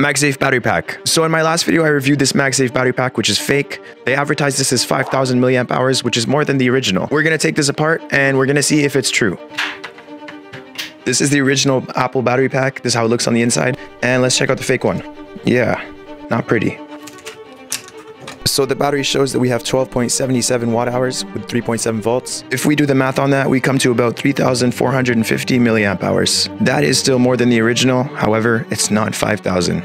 MagSafe battery pack. So in my last video, I reviewed this MagSafe battery pack, which is fake. They advertised this as 5,000 milliamp hours, which is more than the original. We're gonna take this apart and we're gonna see if it's true. This is the original Apple battery pack. This is how it looks on the inside. And let's check out the fake one. Yeah, not pretty. So the battery shows that we have 12.77 watt hours with 3.7 volts. If we do the math on that, we come to about 3,450 milliamp hours. That is still more than the original. However, it's not 5,000.